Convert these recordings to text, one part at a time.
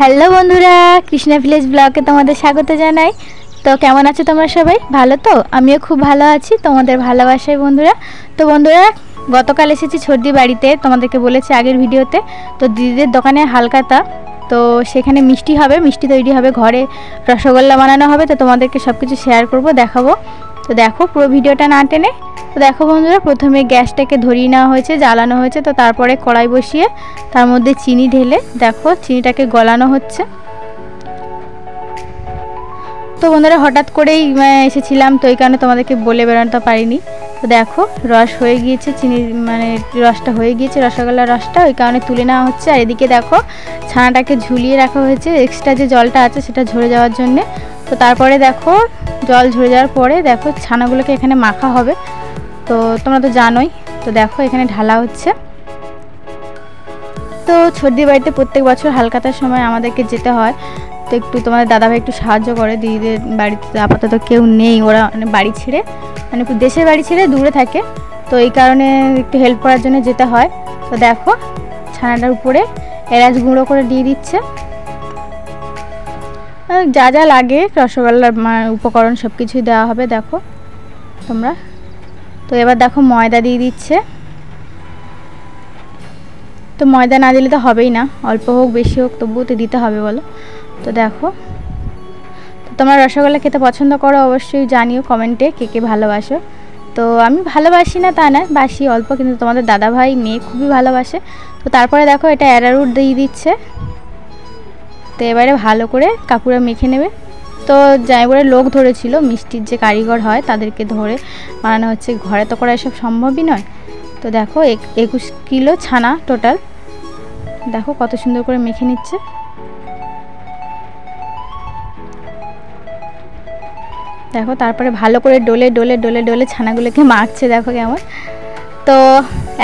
Hello বন্ধুরা, Krishna village ব্লগে তোমাদের স্বাগত জানাই। তো কেমন আছো তোমরা সবাই? ভালো তো? আমিও খুব ভালো আছি, তোমাদের ভালোবাসায় বন্ধুরা। তো বন্ধুরা, গতকাল এসেছি ছর্দি বাড়িতে, তোমাদেরকে বলেছি আগের ভিডিওতে। তো দিদিদের দোকানে হালকাতা, তো সেখানে মিষ্টি হবে, মিষ্টি তৈরি হবে, ঘরে রসগোল্লা বানানো হবে, তো তোমাদেরকে সব কিছু শেয়ার করব, দেখাবো। তো দেখো পুরো ভিডিওটা না টেনে, তো দেখো বন্ধুরা, প্রথমে গ্যাসটাকে ধরিয়ে নেওয়া হয়েছে, জ্বালানো হয়েছে, তো তারপরে কড়াই বসিয়ে তার মধ্যে চিনি ঢেলে দেখো চিনিটাকে গলানো হচ্ছে। তো বন্ধুরা, হঠাৎ করেই এসেছিলাম, তো এই কারণে তোমাদেরকে বলে বেরোতে পারিনি। তো দেখো, রস হয়ে গিয়েছে, চিনির মানে রসটা হয়ে গিয়েছে, রসগোল্লার রসটা, ওই কারণে তুলে নেওয়া হচ্ছে। আর এদিকে দেখো, ছানাটাকে ঝুলিয়ে রাখা হয়েছে এক্সট্রা যে জলটা আছে, সেটা ঝরে যাওয়ার জন্যে। তো তারপরে দেখো, জল ঝরে যাওয়ার পরে দেখো ছানাগুলোকে এখানে মাখা হবে। তো তোমরা তো জানোই, তো দেখো এখানে ঢালা হচ্ছে। তো ছর্দি বাড়িতে প্রত্যেক বছর হালকাতার সময় আমাদেরকে যেতে হয়। তো একটু তোমাদের দাদাভাই একটু সাহায্য করে, দিদিদের বাড়িতে আপাতত কেউ নেই, ওরা মানে বাড়ি ছেড়ে মানে দেশের বাড়ি ছেড়ে দূরে থাকে। তো এই কারণে একটু হেল্প করার জন্য যেতে হয়। তো দেখো, ছানাটার উপরে এলাচ গুঁড়ো করে দিয়ে দিচ্ছে। যা যা লাগে, রসগোল্লার উপকরণ সব কিছুই দেওয়া হবে, দেখো তোমরা। তো এবার দেখো ময়দা দিয়ে দিচ্ছে। তো ময়দা না দিলে তো হবেই না, অল্প হোক, বেশি হোক, তবুও তো দিতে হবে বলো। তো দেখো। তো তোমরা রসগোল্লা খেতে পছন্দ করো, অবশ্যই জানিও কমেন্টে কে কে ভালোবাসো। তো আমি ভালোবাসি না তা না বাসি অল্প, কিন্তু তোমাদের দাদা ভাই মেয়ে খুবই ভালোবাসে। তো তারপরে দেখো এটা অ্যারারুট দিয়ে দিচ্ছে। তো এবারে ভালো করে কাকুরা মেখে নেবে। তো জায়গায় লোক ধরেছিল, মিষ্টির যে কারিগর হয় তাদেরকে ধরে বানানো হচ্ছে। ঘরে তো করা এসব সম্ভবই নয়। তো দেখো একুশ কিলো ছানা টোটাল দেখো কত সুন্দর করে মেখে নিচ্ছে। দেখো তারপরে ভালো করে ডোলে ডোলে ডোলে ডোলে ছানাগুলোকে মাখছে দেখো কেমন। তো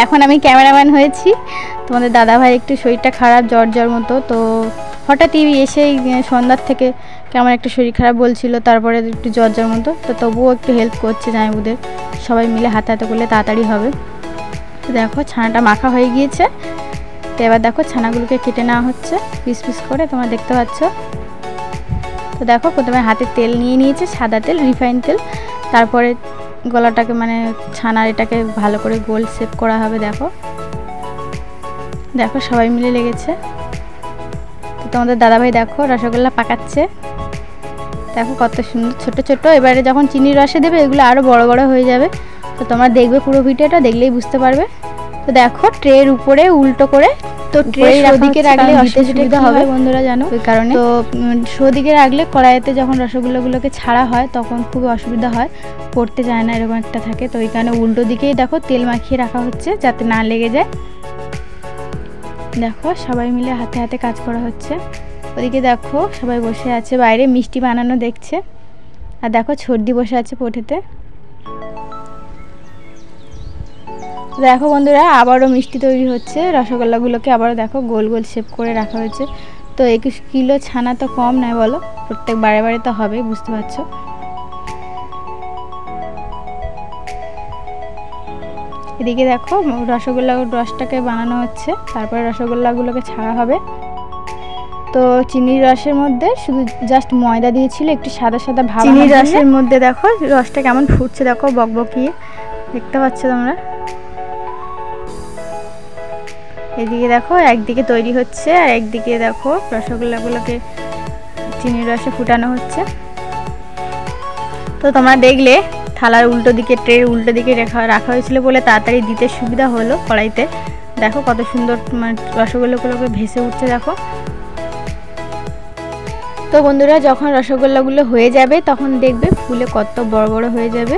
এখন আমি ক্যামেরাম্যান হয়েছি। তোমাদের দাদাভাই একটু শরীরটা খারাপ, জ্বর জ্বর মতো। তো হঠাৎই এসেই সন্ধ্যার থেকে কেমন একটা শরীর খারাপ বলছিল, তারপরে একটু জ্বর মতো, তো তবুও একটু হেল্প করছে জামাইবুদের সবাই মিলে হাতে হাতে করলে তাড়াতাড়ি হবে। তো দেখো, ছানাটা মাখা হয়ে গিয়েছে। তো এবার দেখো, ছানাগুলোকে কেটে নেওয়া হচ্ছে, পিস পিস করে, তোমরা দেখতে পাচ্ছ। তো দেখো, প্রথমে হাতে তেল নিয়ে নিয়েছে, সাদা তেল রিফাইন তেল। তারপরে গলাটাকে মানে ছানার এটাকে ভালো করে গোল শেপ করা হবে, দেখো। দেখো, সবাই মিলে লেগেছে। তোমাদের দাদাভাই দেখো রসগোল্লা পাকাচ্ছে। দেখো কত সুন্দর ছোট ছোট। এবারে যখন চিনির রসে দেবে এগুলো আরও বড় বড় হয়ে যাবে। তো তোমরা দেখবে পুরো ভিডিওটা দেখলেই বুঝতে পারবে। তো দেখো ট্রের উপরে উল্টো করে তো ট্রে ওদিকে রাখলে অসুবিধা হবে বন্ধুরা জানো? ওই কারণে। তো সদিকে রাখলে কড়াইতে যখন রসগোল্লাগুলোকে ছাড়া হয় তখন খুব অসুবিধা হয়। পড়তে যায় না এরকম একটা থাকে। তো ওই কারণে উল্টো দিকেই দেখো তেল মাখিয়ে রাখা হচ্ছে যাতে না লেগে যায়। দেখো, সবাই মিলে হাতে হাতে কাজ করা হচ্ছে। ওদিকে দেখো, সবাই বসে আছে, বাইরে মিষ্টি বানানো দেখছে। আর দেখো, ছর্দি বসে আছে পোঠেতে দেখো বন্ধুরা, আবারও মিষ্টি তৈরি হচ্ছে। রসগোল্লাগুলোকে আবারও দেখো, গোল গোল শেপ করে রাখা হয়েছে। তো একুশ কিলো ছানা তো কম নয় বলো, প্রত্যেক বারে বারে তো হবে, বুঝতে পারছ? এদিকে দেখো রসগোল্লা রসটাকে বানানো হচ্ছে। তারপরে রসগোল্লাগুলোকে ছাড়া হবে। তো চিনির রসের মধ্যে শুধু জাস্ট ময়দা দিয়েছিল একটু সাদা সাদা ভাব চিনির রসের মধ্যে দেখো রসটা কেমন ফুটছে দেখো বকবকিয়ে দেখতে পাচ্ছ তোমরা? এদিকে দেখো একদিকে তৈরি হচ্ছে আর একদিকে দেখো রসগোল্লাগুলোকে চিনির রসে ফুটানো হচ্ছে। তো তোমরা দেখলে থালার উল্টো দিকে, ট্রের উল্টো দিকে রেখা, রাখা হয়েছিল বলে তাড়াতাড়ি দিতে সুবিধা হলো কড়াইতে। দেখো কত সুন্দর মানে রসগোল্লাগুলোকে ভেসে উঠছে, দেখো। তো বন্ধুরা যখন রসগোল্লাগুলো হয়ে যাবে তখন দেখবে ফুলে কত বড় বড় হয়ে যাবে।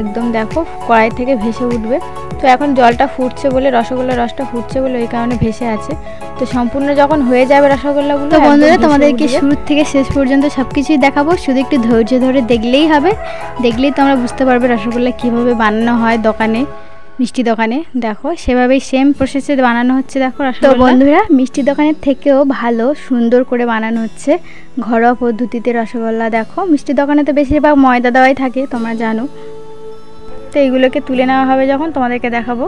একদম দেখো কড়াই থেকে ভেসে উঠবে। তো এখন জলটা ফুটছে বলে রসগোল্লার রসটা ফুটছে বলে ওই কারণে ভেসে আছে। তো সম্পূর্ণ যখন হয়ে যাবে রসগোল্লাগুলো তো বন্ধুরা তোমাদেরকে শুরু থেকে শেষ পর্যন্ত সব কিছুই দেখাবো। শুধু একটু ধৈর্য ধরে দেখলেই হবে। দেখলেই তোমরা বুঝতে পারবে রসগোল্লা কীভাবে বানানো হয় দোকানে। মিষ্টি দোকানে দেখো সেভাবেই সেম প্রসেসে বানানো হচ্ছে দেখো তো বন্ধুরা মিষ্টি দোকানের থেকেও ভালো সুন্দর করে বানানো হচ্ছে। ঘরোয়া পদ্ধতিতে রসগোল্লা দেখো মিষ্টি দোকানে তো বেশিরভাগ ময়দা দেওয়াই থাকে তোমরা জানো। তো এইগুলোকে তুলে নেওয়া হবে যখন তোমাদেরকে দেখাবো।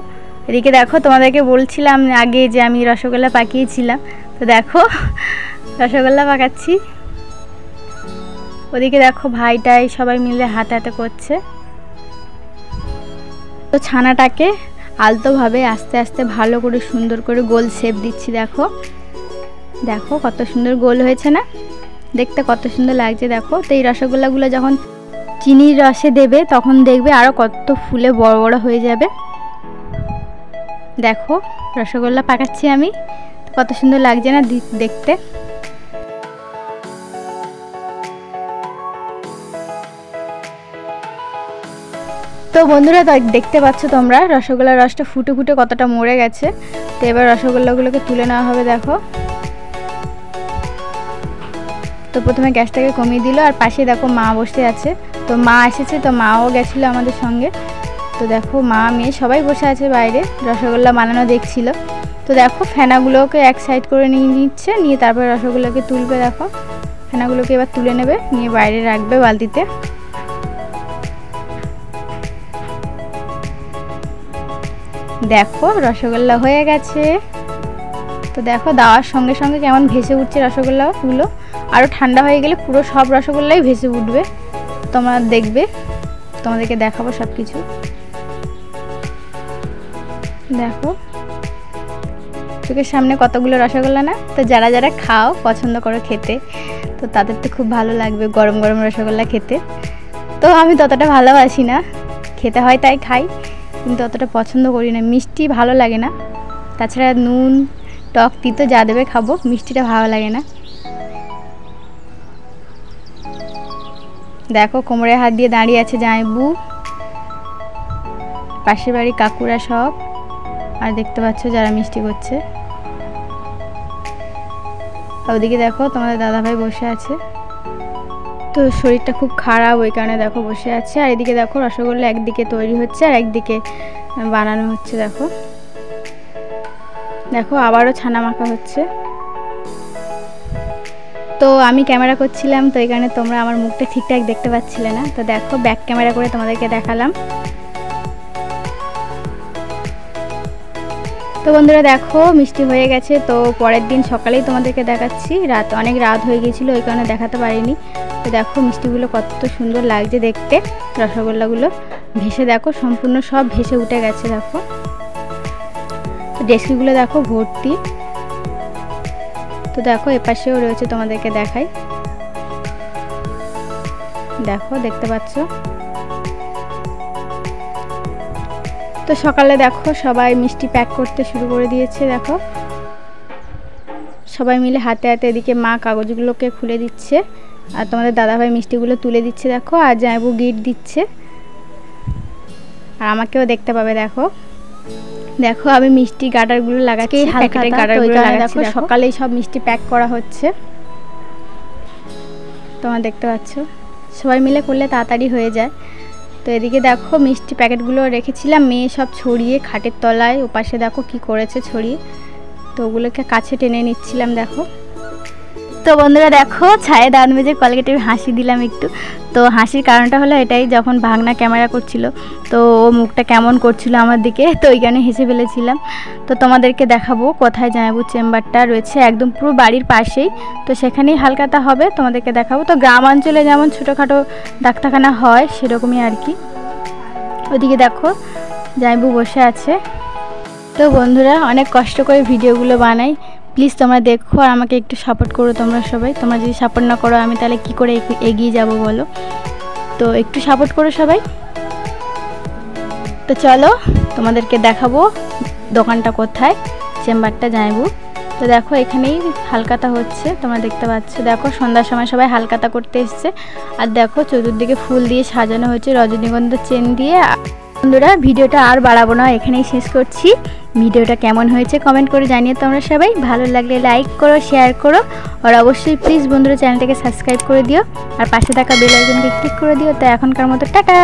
এদিকে দেখো তোমাদেরকে বলছিলাম আগে যে আমি রসগোল্লা পাকিয়েছিলাম। তো দেখো রসগোল্লা পাকাচ্ছি। ওদিকে দেখো ভাইটাই সবাই মিলে হাতে হাতে করছে। তো ছানাটাকে আলতোভাবে আস্তে আস্তে ভালো করে সুন্দর করে গোল শেপ দিচ্ছি, দেখো। দেখো কত সুন্দর গোল হয়েছে না? দেখতে কত সুন্দর লাগছে, দেখো। তো এই রসগোল্লাগুলো যখন চিনির রসে দেবে, তখন দেখবে আরও কত ফুলে বড় বড় হয়ে যাবে। দেখো, রসগোল্লা পাকাচ্ছি আমি। কত সুন্দর লাগছে না দেখতে? তো বন্ধুরা দেখতে পাচ্ছ তোমরা, রসগোল্লার রসটা ফুটে ফুটে কতটা মরে গেছে। তো এবার রসগোল্লাগুলোকে তুলে নেওয়া হবে, দেখো। তো প্রথমে গ্যাসটাকে কমিয়ে দিল, আর পাশে দেখো মা বসে আছে। তো মা এসেছে, তো মাও গেছিল আমাদের সঙ্গে। তো দেখো, মা, মেয়ে সবাই বসে আছে বাইরে, রসগোল্লা বানানো দেখছিল। তো দেখো, ফেনাগুলোকে এক সাইড করে নিয়ে নিচ্ছে, নিয়ে তারপরে রসগোল্লাকে তুলবে, দেখো। ফেনাগুলোকে এবার তুলে নেবে, নিয়ে বাইরে রাখবে বালতিতে। দেখো, রসগোল্লা হয়ে গেছে। তো দেখো, দেওয়ার সঙ্গে সঙ্গে কেমন ভেসে উঠছে রসগোল্লাগুলো। আরও ঠান্ডা হয়ে গেলে পুরো সব রসগোল্লাই ভেসে উঠবে। তোমরা দেখবে, তোমাদেরকে দেখাবো সব কিছু দেখো, চোখের সামনে কতগুলো রসগোল্লা না? তো যারা যারা খাও, পছন্দ করো খেতে, তো তাদের তো খুব ভালো লাগবে গরম গরম রসগোল্লা খেতে। তো আমি ততটা ভালোবাসি না। খেতে হয় তাই খাই। কিন্তু অতটা পছন্দ করি না। মিষ্টি ভালো লাগে না। তাছাড়া নুন, টক তিতো যা দেবে খাব, মিষ্টিটা ভালো লাগে না। দেখো কোমরে হাত দিয়ে দাঁড়িয়ে আছে জামাইবু। পাশের বাড়ি কাকুরা সব। আর দেখতে পাচ্ছ যারা মিষ্টি করছে। ওদিকে দেখো, তোমাদের দাদাভাই বসে আছে। তো শরীরটা খুব খারাপ, ওই কারণে দেখো বসে আছে। আর এদিকে দেখো রসগোল্লা একদিকে তৈরি হচ্ছে আর একদিকে বানানো হচ্ছে, দেখো। দেখো আবারও ছানা মাখা হচ্ছে। তো আমি ক্যামেরা করছিলাম, তো এই কারণে তোমরা আমার মুখটা ঠিকঠাক দেখতে পাচ্ছিলে না। তো দেখো ব্যাক ক্যামেরা করে তোমাদেরকে দেখালাম। তো বন্ধুরা দেখো, মিষ্টি হয়ে গেছে। তো পরের দিন সকালেই তোমাদেরকে দেখাচ্ছি। রাত অনেক রাত হয়ে গিয়েছিল, ওই কারণে দেখাতে পারিনি। দেখো মিষ্টিগুলো কত সুন্দর লাগছে দেখতে। রসগোল্লাগুলো ভেসে দেখো, সম্পূর্ণ সব ভেসে উঠে গেছে, দেখো। তো ডেস্কিগুলো দেখো ভর্তি। তো দেখো, এপাশেও রয়েছে তোমাদেরকে দেখাই। দেখো, দেখতে পাচ্ছ? তো সকালে দেখো, সবাই মিষ্টি প্যাক করতে শুরু করে দিয়েছে, দেখো। সবাই মিলে হাতে হাতে এদিকে মা কাগজগুলোকে খুলে দিচ্ছে। আর তোমাদের দাদাভাই মিষ্টিগুলো তুলে দিচ্ছে দেখো আর জামাইবু গিট দিচ্ছে। আর আমাকেও দেখতে পাবে দেখো। দেখো আমি মিষ্টি গাডারগুলো লাগাচ্ছি হালকা গাডারগুলো দেখো। সকালেই সব মিষ্টি প্যাক করা হচ্ছে। তোমার দেখতে পাচ্ছ? সবাই মিলে করলে তাড়াতাড়ি হয়ে যায়। তো এদিকে দেখো মিষ্টি প্যাকেটগুলো রেখেছিলাম মেয়ে সব ছড়িয়ে খাটের তলায় ওপাশে দেখো কি করেছে ছড়িয়ে। তো ওগুলোকে কাছে টেনে নিচ্ছিলাম দেখো। তো বন্ধুরা দেখো, ছায়ে দাঁত মেজে কলগেটে হাসি দিলাম একটু। তো হাসির কারণটা হলো এটাই, যখন ভাগনা ক্যামেরা করছিল, তো ও মুখটা কেমন করছিল আমার দিকে, তো ওইখানে হেসে ফেলেছিলাম। তো তোমাদেরকে দেখাবো কোথায় জামাইবুর চেম্বারটা রয়েছে, একদম পুরো বাড়ির পাশেই। তো সেখানেই হালকাতা হবে, তোমাদেরকে দেখাবো। তো গ্রাম অঞ্চলে যেমন ছোটোখাটো ডাক্তারখানা হয়, সেরকমই আর কি। ওদিকে দেখো, জামাইবু বসে আছে। তো বন্ধুরা, অনেক কষ্ট করে ভিডিওগুলো বানাই। প্লিজ তোমরা দেখো আর আমাকে একটু সাপোর্ট করো তোমরা সবাই। তোমরা যদি সাপোর্ট না করো, আমি তাহলে কি করে এগিয়ে যাব বলো? তো একটু সাপোর্ট করো সবাই। তো চলো, তোমাদেরকে দেখাবো দোকানটা কোথায়, চেম্বারটা জানাব। তো দেখো এখানেই হালকাতা হচ্ছে, তোমরা দেখতে পাচ্ছ। দেখো সন্ধ্যার সময় সবাই হালকাতা করতে এসছে। আর দেখো চতুর্দিকে ফুল দিয়ে সাজানো হয়েছে, রজনীগন্ধা চেন দিয়ে। বন্ধুরা, ভিডিওটা আর বাড়াবো না, এখানেই শেষ করছি। ভিডিওটা কেমন হয়েছে কমেন্ট করে জানিয়ে তোমরা সবাই। ভালো লাগলে লাইক করো শেয়ার করো, আর অবশ্যই প্লিজ বন্ধুরা চ্যানেলটাকে সাবস্ক্রাইব করে দিও। আর পাশে থাকা বেল আইকনকে ক্লিক করে দিও। তো এখনকার মতো টাটা!